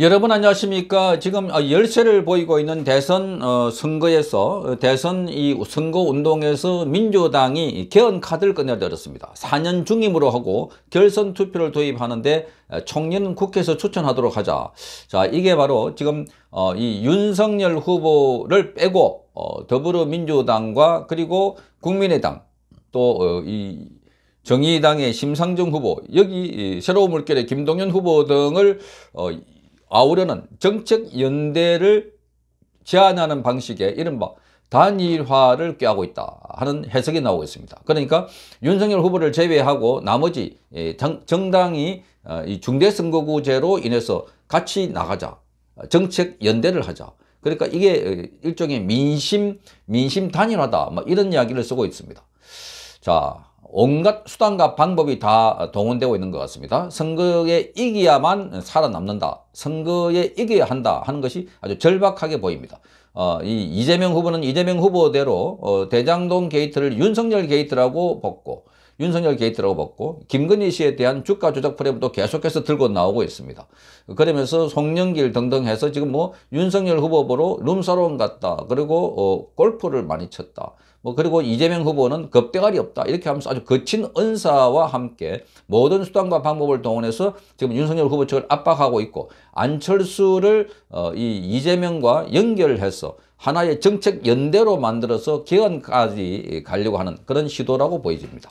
여러분 안녕하십니까? 지금 어, 열세를 보이고 있는 대선 어, 선거에서 어, 대선 이 선거 운동에서 민주당이 개헌 카드를 꺼내들었습니다. 4년 중임으로 하고 결선 투표를 도입하는데 총리는 국회에서 추천하도록 하자. 자 이게 바로 지금 이 윤석열 후보를 빼고 더불어민주당과 그리고 국민의당 또이 정의당의 심상정 후보 여기 새로운 물결의 김동연 후보 등을 아우르는 정책 연대를 제안하는 방식의 이른바 단일화를 꾀하고 있다 하는 해석이 나오고 있습니다. 그러니까 윤석열 후보를 제외하고 나머지 예, 정당이 어, 중대선거구제로 인해서 같이 나가자. 정책 연대를 하자. 그러니까 이게 일종의 민심, 민심 단일화다. 뭐 이런 이야기를 쓰고 있습니다. 자, 온갖 수단과 방법이 다 동원되고 있는 것 같습니다. 선거에 이겨야만 살아남는다. 선거에 이겨야 한다 하는 것이 아주 절박하게 보입니다. 어, 이 이재명 후보는 이재명 후보대로 어, 대장동 게이트를 윤석열 게이트라고 벗고 윤석열 게이트라고 벗고 김건희 씨에 대한 주가 조작 프레임도 계속해서 들고 나오고 있습니다. 그러면서 송영길 등등 해서 지금 뭐 윤석열 후보로 룸사롱 갔다. 그리고 어, 골프를 많이 쳤다. 뭐 그리고 이재명 후보는 겁대가리 없다 이렇게 하면서 아주 거친 언사와 함께 모든 수단과 방법을 동원해서 지금 윤석열 후보 측을 압박하고 있고 안철수를 어, 이 이재명과 연결해서 하나의 정책 연대로 만들어서 개헌까지 가려고 하는 그런 시도라고 보여집니다.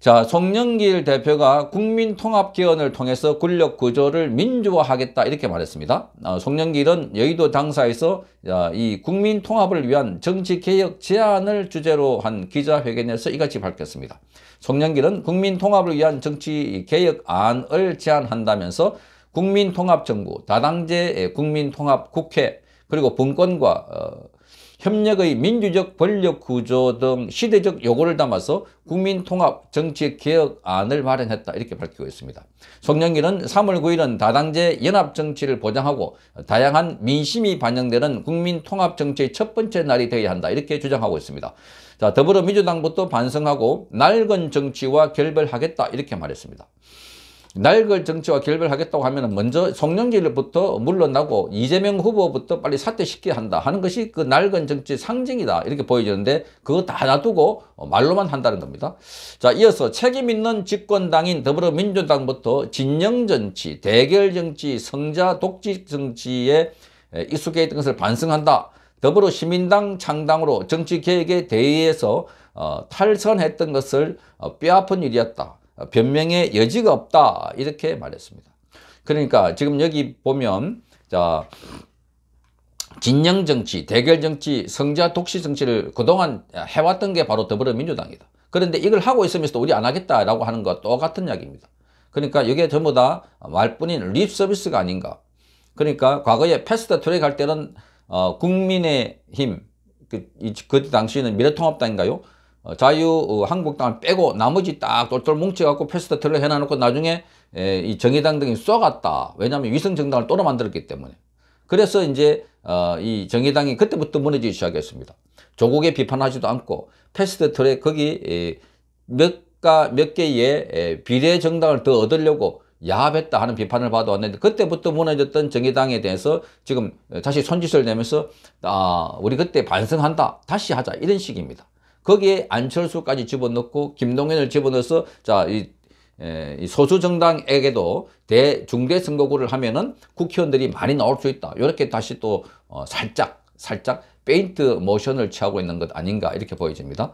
자, 송영길 대표가 국민통합 개헌을 통해서 권력 구조를 민주화하겠다 이렇게 말했습니다. 어, 송영길은 여의도 당사에서 어, 이 국민통합을 위한 정치개혁 제안을 주제로 한 기자회견에서 이같이 밝혔습니다. 송영길은 국민통합을 위한 정치개혁안을 제안한다면서 국민통합정부, 다당제 국민통합국회, 그리고 분권과 어, 협력의 민주적 권력 구조 등 시대적 요구를 담아서 국민통합 정치 개혁안을 마련했다 이렇게 밝히고 있습니다. 송영길은 3월 9일은 다당제 연합 정치를 보장하고 다양한 민심이 반영되는 국민통합 정치의 첫 번째 날이 되어야 한다 이렇게 주장하고 있습니다. 자 더불어민주당부터 반성하고 낡은 정치와 결별하겠다 이렇게 말했습니다. 낡을 정치와 결별하겠다고 하면 먼저 송영길부터 물러나고 이재명 후보부터 빨리 사퇴시켜야 한다 하는 것이 그 낡은 정치 상징이다 이렇게 보여지는데 그거 다 놔두고 말로만 한다는 겁니다. 자 이어서 책임 있는 집권당인 더불어민주당부터 진영정치, 대결정치, 성자 독지 정치에 익숙해 있던 것을 반성한다. 더불어 시민당 창당으로 정치개혁에 대해서 어, 탈선했던 것을 어, 뼈아픈 일이었다. 변명의 여지가 없다 이렇게 말했습니다. 그러니까 지금 여기 보면 자 진영 정치, 대결 정치, 승자 독식 정치를 그동안 해왔던 게 바로 더불어민주당이다. 그런데 이걸 하고 있으면서도 우리 안 하겠다라고 하는 것 똑같은 이야기입니다. 그러니까 이게 전부 다 말뿐인 립 서비스가 아닌가. 그러니까 과거에 패스트 트랙 할 때는 어, 국민의힘 그, 그 당시에는 미래통합당인가요? 어, 자유한국당을 어, 빼고 나머지 딱 똘똘 뭉쳐갖고 패스트트랙 해놔놓고 나중에 에, 이 정의당 등이 속았다. 왜냐하면 위성정당을 따로 만들었기 때문에. 그래서 이제 어, 이 정의당이 그때부터 무너지기 시작했습니다. 조국에 비판하지도 않고 패스트트랙 거기 에, 몇가 몇 개의 에, 비례 정당을 더 얻으려고 야합했다 하는 비판을 받아왔는데 그때부터 무너졌던 정의당에 대해서 지금 다시 손짓을 내면서 아 우리 그때 반성한다 다시 하자 이런 식입니다. 거기에 안철수까지 집어넣고 김동연을 집어넣어서 자, 이, 이 소수 정당에게도 대 중대 선거구를 하면은 국회의원들이 많이 나올 수 있다. 이렇게 다시 또 어, 살짝 살짝 페인트 모션을 취하고 있는 것 아닌가 이렇게 보여집니다.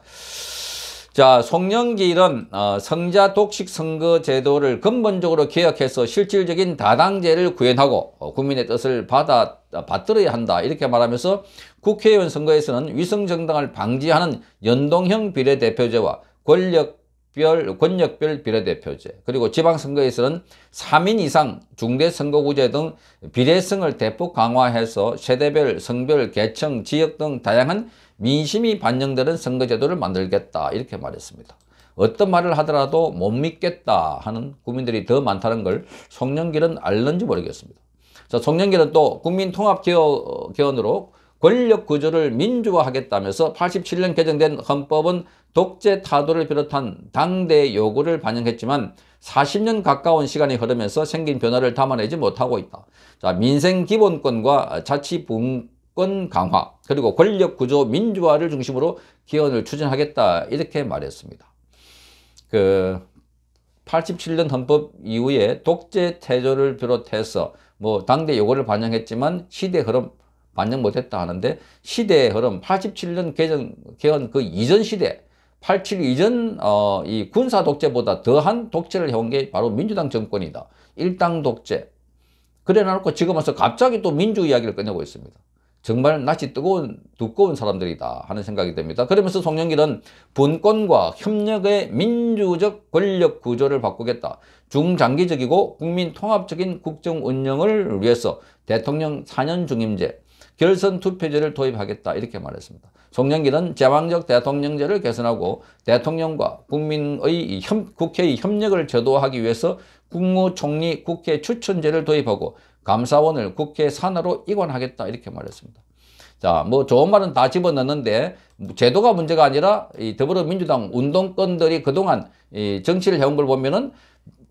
자, 송영길은 어, 성자 독식 선거 제도를 근본적으로 개혁해서 실질적인 다당제를 구현하고 어, 국민의 뜻을 받아 받들어야 한다. 이렇게 말하면서 국회의원 선거에서는 위성정당을 방지하는 연동형 비례대표제와 권력별 권력별 비례대표제 그리고 지방선거에서는 3인 이상 중대선거구제 등 비례성을 대폭 강화해서 세대별, 성별, 계층, 지역 등 다양한 민심이 반영되는 선거제도를 만들겠다 이렇게 말했습니다. 어떤 말을 하더라도 못 믿겠다 하는 국민들이 더 많다는 걸 송영길은 알는지 모르겠습니다. 자, 송영길은 또 국민통합개헌으로 권력 구조를 민주화하겠다면서 87년 개정된 헌법은 독재 타도를 비롯한 당대 요구를 반영했지만 40년 가까운 시간이 흐르면서 생긴 변화를 담아내지 못하고 있다. 자, 민생 기본권과 자치 분 권 강화 그리고 권력 구조 민주화를 중심으로 기원을 추진하겠다 이렇게 말했습니다. 그 87년 헌법 이후에 독재 태조를 비롯해서 뭐 당대 요구를 반영했지만 시대 흐름 반영 못했다 하는데 시대의 흐름 87년 개정 개헌 그 이전 시대 87 이전 어, 이 군사 독재보다 더한 독재를 해온 게 바로 민주당 정권이다. 일당 독재. 그래 놔놓고 지금 와서 갑자기 또 민주 이야기를 꺼내고 있습니다. 정말 낯이 뜨거운 두꺼운 사람들이다 하는 생각이 듭니다. 그러면서 송영길은 분권과 협력의 민주적 권력 구조를 바꾸겠다. 중장기적이고 국민 통합적인 국정 운영을 위해서 대통령 4년 중임제, 결선 투표제를 도입하겠다 이렇게 말했습니다. 송영길은 제왕적 대통령제를 개선하고 대통령과 국민의 협, 국회의 협력을 제도화하기 위해서 국무총리 국회 추천제를 도입하고 감사원을 국회 산하로 이관하겠다 이렇게 말했습니다. 자, 뭐 좋은 말은 다 집어넣는데 제도가 문제가 아니라 이 더불어민주당 운동권들이 그동안 이 정치를 해온 걸 보면은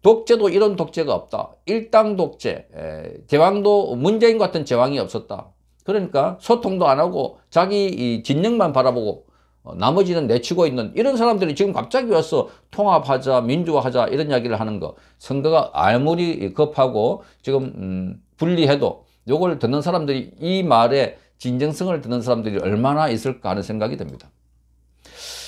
독재도 이런 독재가 없다. 일당 독재, 에, 제왕도 문재인 같은 제왕이 없었다. 그러니까 소통도 안 하고 자기 이 진영만 바라보고 어, 나머지는 내치고 있는 이런 사람들이 지금 갑자기 와서 통합하자 민주화하자 이런 이야기를 하는 거 선거가 아무리 급하고 지금 음, 분리해도 요걸 듣는 사람들이 이 말에 진정성을 듣는 사람들이 얼마나 있을까 하는 생각이 듭니다.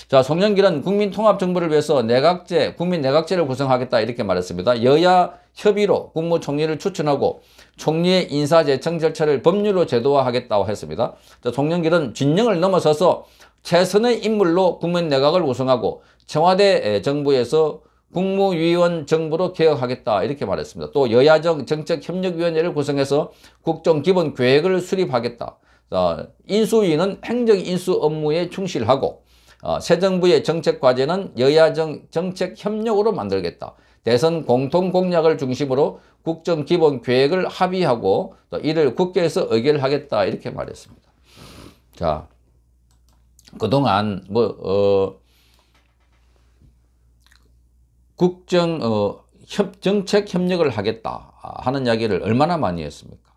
자, 송영길은 국민 통합 정부를 위해서 내각제, 국민 내각제를 구성하겠다 이렇게 말했습니다. 여야 협의로 국무총리를 추천하고 총리의 인사제청 절차를 법률로 제도화하겠다고 했습니다. 자, 송영길은 진영을 넘어서서 최선의 인물로 국민 내각을 구성하고 청와대 정부에서 국무위원 정부로 개혁하겠다 이렇게 말했습니다. 또 여야정 정책협력위원회를 구성해서 국정기본계획을 수립하겠다. 인수위는 행정인수 업무에 충실하고 어, 새 정부의 정책 과제는 여야정 정책 협력으로 만들겠다. 대선 공통 공약을 중심으로 국정 기본 계획을 합의하고 또 이를 국회에서 의결하겠다 이렇게 말했습니다. 자, 그동안 뭐 어, 국정 어, 협, 정책 협력을 하겠다 하는 이야기를 얼마나 많이 했습니까?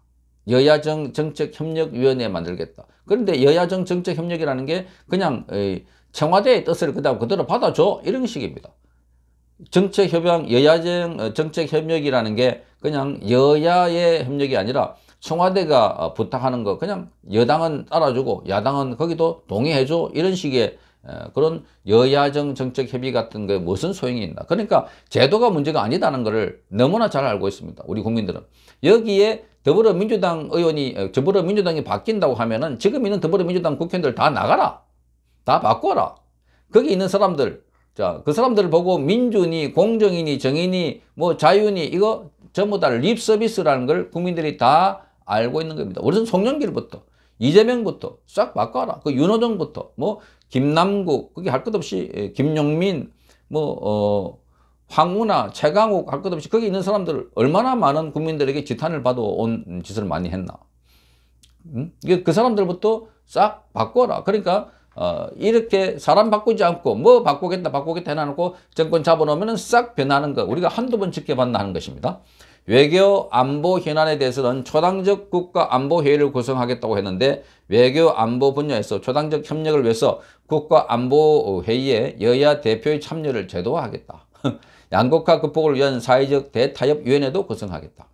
여야정 정책협력위원회 만들겠다. 그런데 여야정 정책협력이라는 게 그냥 청와대의 뜻을 그다음 그대로 받아줘 이런 식입니다. 정책협약 여야정 어, 정책협력이라는 게 그냥 여야의 협력이 아니라 청와대가 어, 부탁하는 거 그냥 여당은 따라주고 야당은 거기도 동의해줘 이런 식의 그런 여야정 정책 협의 같은 게 무슨 소용이 있나. 그러니까 제도가 문제가 아니다는 것을 너무나 잘 알고 있습니다. 우리 국민들은. 여기에 더불어민주당 의원이, 어, 더불어민주당이 바뀐다고 하면은 지금 있는 더불어민주당 국회의원들 다 나가라. 다 바꿔라. 거기 있는 사람들, 자, 그 사람들을 보고 민주니, 공정이니, 정의니, 뭐 자유니, 이거 전부 다 립 서비스라는 걸 국민들이 다 알고 있는 겁니다. 우선 송영길부터, 이재명부터 싹 바꿔라. 그 윤호정부터, 뭐, 김남국, 그게 할 것 없이, 예, 김용민, 뭐, 어, 황우나 최강욱 할 것 없이 거기 있는 사람들 얼마나 많은 국민들에게 지탄을 받아 온 짓을 많이 했나. 응? 그 사람들부터 싹 바꿔라. 그러니까 어, 이렇게 사람 바꾸지 않고 뭐 바꾸겠다 바꾸겠다 해놔놓고 정권 잡아놓으면 싹 변하는 거 우리가 한두 번 지켜봤나 하는 것입니다. 외교 안보 현안에 대해서는 초당적 국가 안보 회의를 구성하겠다고 했는데 외교 안보 분야에서 초당적 협력을 위해서 국가 안보 회의에 여야 대표의 참여를 제도화하겠다. 양극화 극복을 위한 사회적 대타협 위원회도 구성하겠다.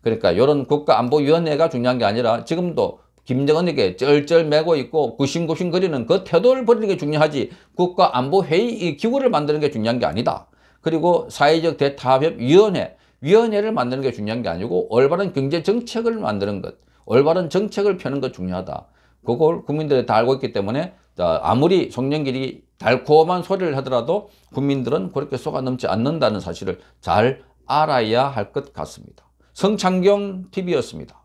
그러니까 이런 국가 안보 위원회가 중요한 게 아니라 지금도 김정은에게 쩔쩔매고 있고 구신구신거리는 그 태도를 버리는 게 중요하지 국가안보회의 기구를 만드는 게 중요한 게 아니다. 그리고 사회적 대타협위원회, 위원회를 만드는 게 중요한 게 아니고 올바른 경제 정책을 만드는 것, 올바른 정책을 펴는 것 중요하다. 그걸 국민들이 다 알고 있기 때문에 아무리 송영길이 달콤한 소리를 하더라도 국민들은 그렇게 속아 넘지 않는다는 사실을 잘 알아야 할 것 같습니다. 성창경 TV였습니다.